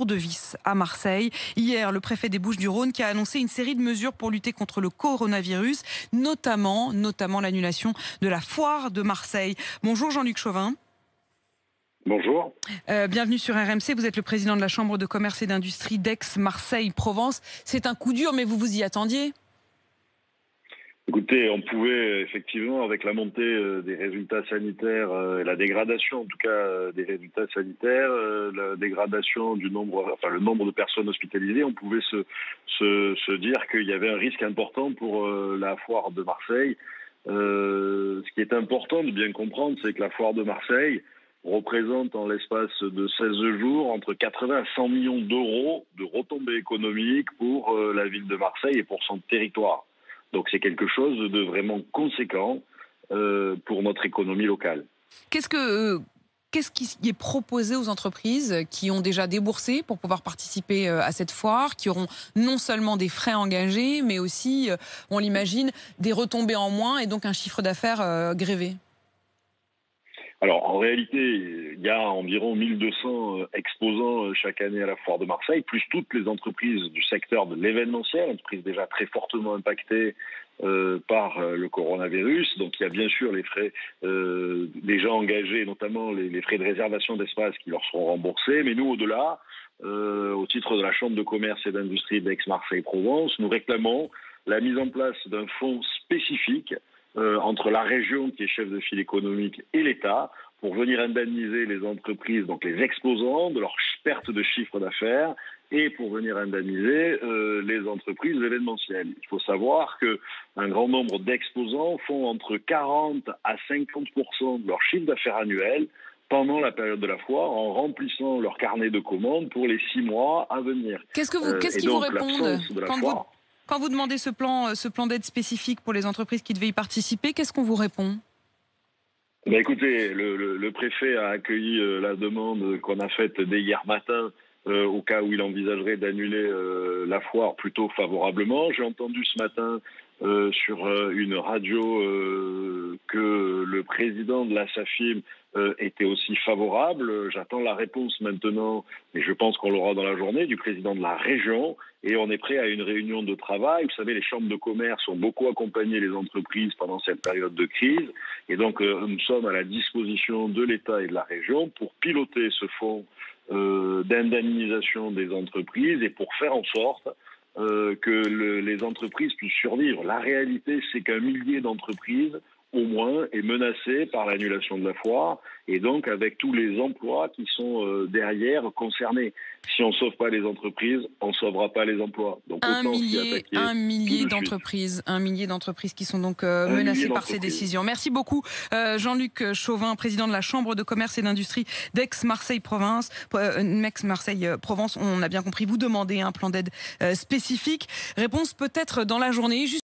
tour de vis à Marseille. Hier, le préfet des Bouches-du-Rhône qui a annoncé une série de mesures pour lutter contre le coronavirus, notamment, notamment l'annulation de la foire de Marseille. Bonjour Jean-Luc Chauvin. Bonjour. Euh, bienvenue sur RMC. Vous êtes le président de la Chambre de commerce et d'industrie d'Aix-Marseille-Provence. C'est un coup dur, mais vous vous y attendiez? Écoutez, on pouvait effectivement, avec la montée euh, des résultats sanitaires euh, et la dégradation, en tout cas, des résultats sanitaires, la dégradation du nombre, enfin le nombre de personnes hospitalisées, on pouvait se, dire qu'il y avait un risque important pour la foire de Marseille. ce qui est important de bien comprendre, c'est que la foire de Marseille, représente en l'espace de 16 jours entre 80 et 100 millions d'euros de retombées économiques pour euh, la ville de Marseille et pour son territoire. Donc c'est quelque chose de vraiment conséquent euh, pour notre économie locale. Qu'est-ce que euh, Qu'est-ce qui est proposé aux entreprises qui ont déjà déboursé pour pouvoir participer à cette foire, qui auront non seulement des frais engagés, mais aussi, on l'imagine, des retombées en moins et donc un chiffre d'affaires grévé? Alors en réalité, il y a environ 1200 euh, exposants euh, chaque année à la foire de Marseille, plus toutes les entreprises du secteur de l'événementiel, entreprises déjà très fortement impactées euh, par le coronavirus. Donc il y a bien sûr les frais déjà engagés, notamment les, frais de réservation d'espace qui leur seront remboursés. Mais nous, au-delà, au titre de la Chambre de commerce et d'industrie d'Aix-Marseille-Provence, nous réclamons la mise en place d'un fonds spécifique euh, entre la région qui est chef de file économique et l'État pour venir indemniser les entreprises, donc les exposants, de leur perte de chiffre d'affaires et pour venir indemniser euh, les entreprises événementielles. Il faut savoir qu'un grand nombre d'exposants font entre 40 à 50 de leur chiffre d'affaires annuel pendant la période de la foire en remplissant leur carnet de commandes pour les six mois à venir. Qu'est-ce que vous, qu'est-ce qu'ils vous répondent quand vous, quand vous demandez ce plan, euh, ce plan d'aide spécifique pour les entreprises qui devaient y participer, qu'est-ce qu'on vous répond? Ben écoutez, le, préfet a accueilli euh, la demande qu'on a faite dès hier matin euh, au cas où il envisagerait d'annuler la foire plutôt favorablement. J'ai entendu ce matin sur une radio que le président de la SAFIM euh, était aussi favorable. J'attends la réponse maintenant, mais je pense qu'on l'aura dans la journée, du président de la région. Et on est prêt à une réunion de travail. Vous savez, les chambres de commerce ont beaucoup accompagné les entreprises pendant cette période de crise. Et donc, euh, nous sommes à la disposition de l'État et de la région pour piloter ce fonds euh, d'indemnisation des entreprises et pour faire en sorte que les entreprises puissent survivre. La réalité, c'est qu'un millier d'entreprises au moins est menacé par l'annulation de la foire et donc avec tous les emplois qui sont euh, derrière concernés. Si on ne sauve pas les entreprises, on ne sauvera pas les emplois. Donc un millier, un millier d'entreprises, un millier d'entreprises qui sont donc euh, menacées par ces décisions. Merci beaucoup euh, Jean-Luc Chauvin, président de la Chambre de commerce et d'industrie d'Aix-Marseille-Provence. Aix-Marseille-Provence, on a bien compris, vous demandez un plan d'aide spécifique. Réponse peut-être dans la journée.